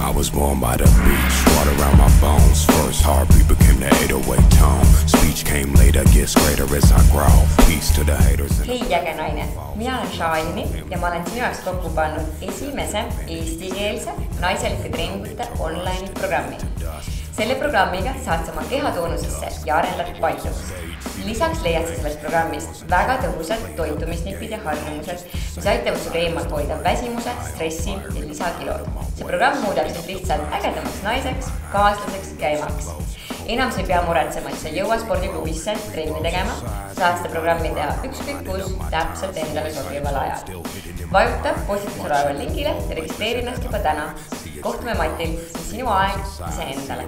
I was born by the beach, water around my bones. First heartbeat became the 808 tone. Speech came later, gets greater as I grow. Peace to the haters. and- hei, äge naine, mina olen Shaini ja ma olen sinu jaoks kokku pannud esimese eestikeelse naiselike treeningute online programmi. Selle programmiga saad sa oma kehatoonusesse ja arendad painduvust. lisaks leiad sa sellest programmist väga tõhusad toitumisnipid ja harjumused, mis aitavad sul eemalt hoida väsimuse, stressi ja lisakilod. see programm muudab sind lihtsalt ägedamaks naiseks, kaaslaseks ja emaks enam sa ei pea muretsema, et sa ei jõua spordiklubisse trenni tegema, saad seda programmi teha ükskõik kus, täpselt endale sobival ajal. vajuta postituse oleval lingile ja registreeri ennast juba täna. kohtume Matil, sinu aeg iseendale.